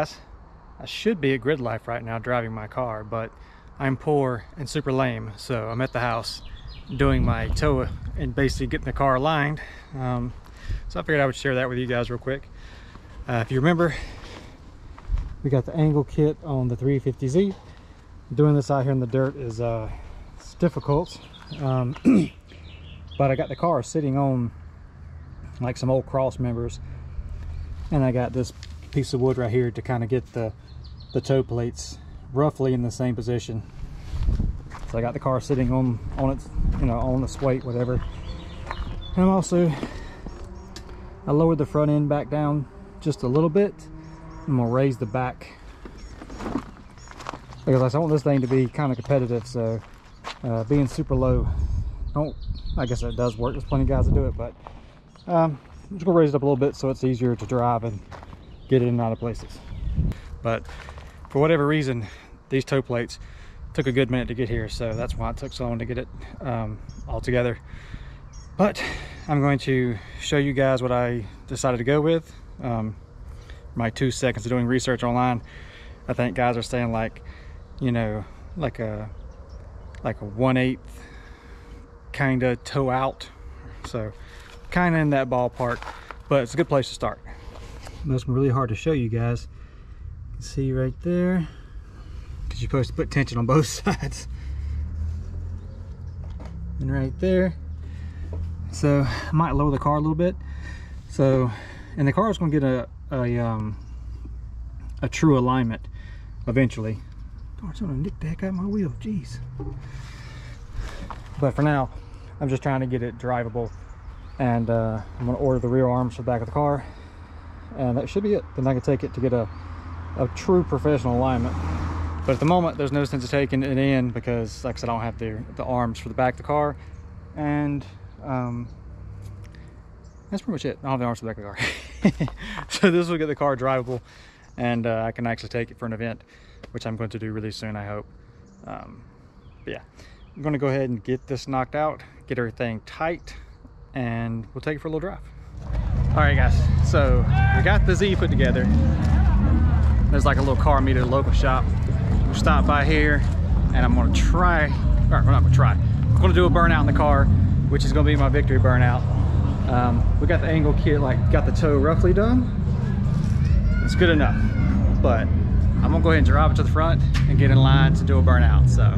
guys. I should be at Grid Life right now driving my car, but I'm poor and super lame, so I'm at the house doing my toe and basically getting the car aligned. Um, so I figured I would share that with you guys real quick. Uh, if you remember, we got the angle kit on the 350Z. Doing this out here in the dirt is uh, it's difficult, um, but I got the car sitting on like some old cross members, and I got this piece of wood right here to kind of get the the toe plates roughly in the same position. So I got the car sitting on on its you know on its weight whatever. And I'm also I lowered the front end back down just a little bit. I'm gonna raise the back because I want this thing to be kind of competitive. So uh, being super low, don't I guess it does work. There's plenty of guys that do it, but um, I'm just gonna raise it up a little bit so it's easier to drive and get in and out of places. But for whatever reason, these toe plates took a good minute to get here. So that's why it took so long to get it um, all together. But I'm going to show you guys what I decided to go with. Um, my two seconds of doing research online. I think guys are saying like, you know, like a, like a one eighth kind of toe out. So kind of in that ballpark, but it's a good place to start. That's really hard to show you guys. See right there because you're supposed to put tension on both sides. And right there. So I might lower the car a little bit. So and the car is going to get a a, um, a true alignment eventually. Darn, it's gonna nick the heck out my wheel. Jeez. But for now I'm just trying to get it drivable. And uh, I'm gonna order the rear arms for the back of the car and that should be it then I can take it to get a a true professional alignment. But at the moment, there's no sense of taking it in because, like I said, I don't have the, the arms for the back of the car. And um, that's pretty much it. I don't have the arms for the back of the car. so this will get the car drivable and uh, I can actually take it for an event, which I'm going to do really soon, I hope. Um, yeah, I'm going to go ahead and get this knocked out, get everything tight, and we'll take it for a little drive. All right, guys, so we got the Z put together. There's like a little car meter local shop. We'll stop by here and I'm gonna try, All right, we're not gonna try, I'm gonna do a burnout in the car, which is gonna be my victory burnout. Um, we got the angle kit, like got the toe roughly done. It's good enough, but I'm gonna go ahead and drive it to the front and get in line to do a burnout, so.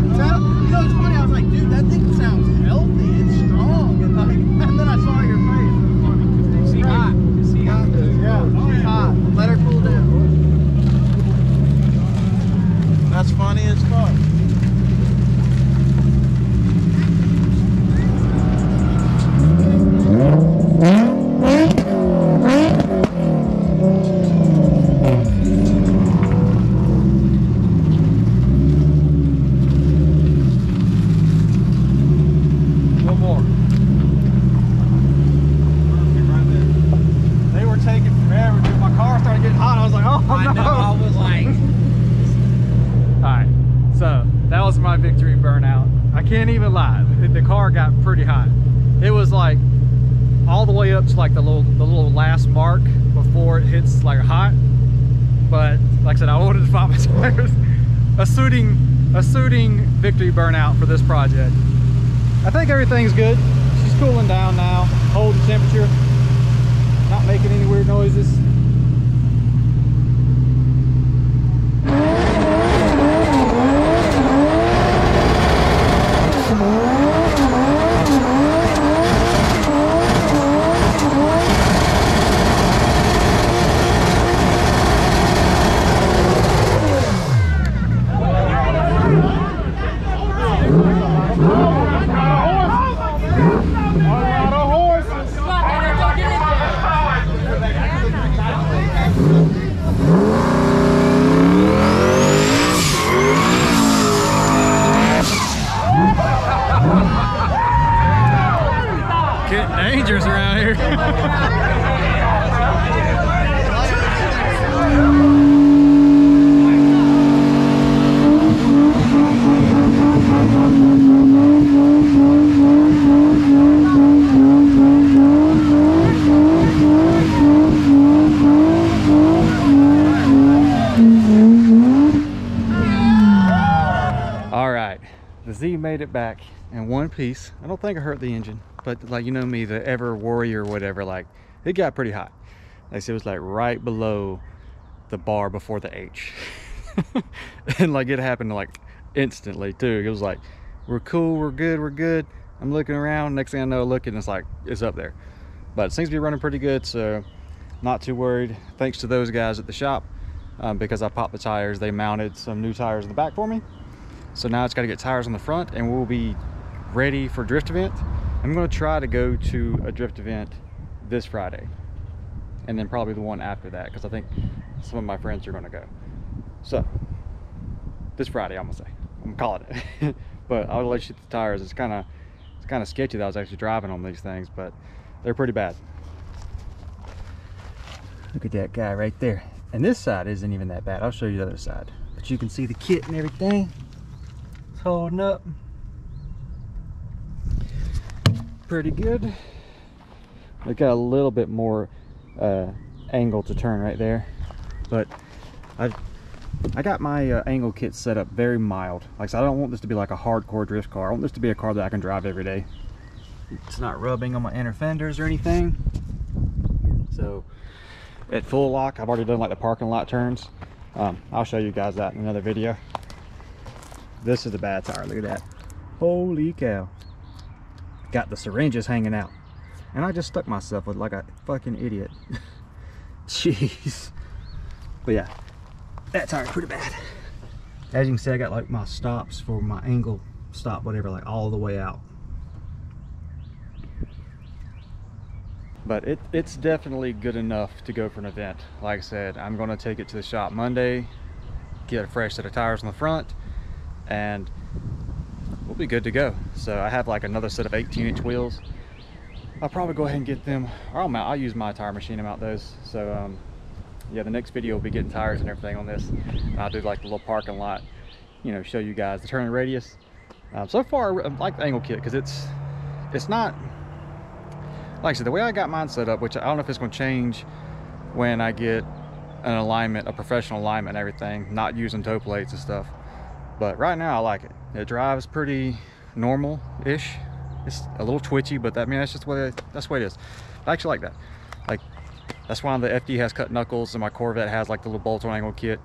I'm telling you know, it's funny. I was like, dude, that thing sounds healthy. It's strong. And, like, and then I saw your face. Is he hot? Is he hot? Yeah, oh, yeah. hot. Let her cool down. That's funny as fuck. Can't even lie. The- car got pretty hot. It was like all the way up to like the little the little last mark before it hits like hot. But like I said, I wanted to pop my tires. A suiting a suiting victory burnout for this project. I think everything's good. She's cooling down now, holding temperature, not making any weird noises. Getting dangerous around here. All right, the Z made it back in one piece. I don't think I hurt the engine, but like you know me, the ever warrior, whatever, like it got pretty hot. Like it was like right below the bar before the H, and like it happened like instantly too. It was like we're cool, we're good, we're good. I'm looking around. Next thing I know, looking, it's like it's up there. But it seems to be running pretty good, so not too worried. Thanks to those guys at the shop um, because I popped the tires. They mounted some new tires in the back for me. So now it's got to get tires on the front and we'll be ready for drift event. I'm going to try to go to a drift event this Friday and then probably the one after that because I think some of my friends are going to go. So this Friday, I'm going to say. I'm calling it. but I'll let you the tires. It's kind of it's kind of sketchy that I was actually driving on these things, but they're pretty bad. Look at that guy right there. And this side isn't even that bad. I'll show you the other side. But you can see the kit and everything. It's holding up. Pretty good. It got a little bit more uh, angle to turn right there. But I I got my uh, angle kit set up very mild. Like I said, I don't want this to be like a hardcore drift car. I want this to be a car that I can drive every day. It's not rubbing on my inner fenders or anything. So at full lock, I've already done like the parking lot turns. Um, I'll show you guys that in another video. This is the bad tire, look at that. Holy cow. Got the syringes hanging out. And I just stuck myself with like a fucking idiot. Jeez. But yeah, that tire's pretty bad. As you can see, I got like my stops for my angle stop, whatever, like all the way out. But it, it's definitely good enough to go for an event. Like I said, I'm gonna take it to the shop Monday, get a fresh set of tires on the front, and we'll be good to go. So I have like another set of 18 inch wheels. I'll probably go ahead and get them, or I'll, mount, I'll use my tire machine to mount those. So um, yeah, the next video will be getting tires and everything on this. And I'll do like the little parking lot, you know, show you guys the turning radius. Um, so far, I like the angle kit because it's it's not like I said, the way I got mine set up, which I don't know if it's going to change when I get an alignment, a professional alignment and everything, not using toe plates and stuff. But right now, I like it. It drives pretty normal-ish. It's a little twitchy, but that I mean that's just way that's way it is. I actually like that. Like that's why the FD has cut knuckles and my Corvette has like the little bolt-on angle kit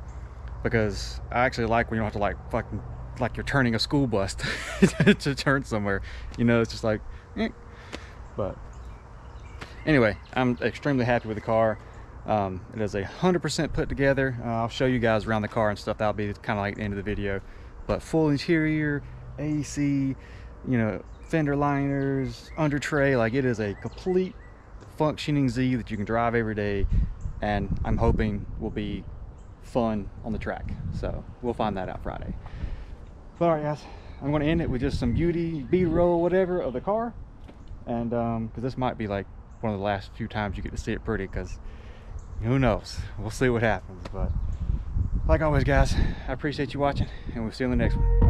because I actually like when you don't have to like fucking like you're turning a school bus to turn somewhere. You know, it's just like, eh. but anyway, I'm extremely happy with the car. Um, it is a hundred percent put together. Uh, I'll show you guys around the car and stuff. That'll be kind of like the end of the video. But full interior, AC, you know, fender liners, under tray. Like it is a complete functioning Z that you can drive every day, and I'm hoping will be fun on the track. So we'll find that out Friday. But all right, guys, I'm going to end it with just some beauty, B-roll, whatever of the car, and um, because this might be like one of the last few times you get to see it pretty, because who knows? We'll see what happens. But like always, guys, I appreciate you watching, and we'll see you in the next one.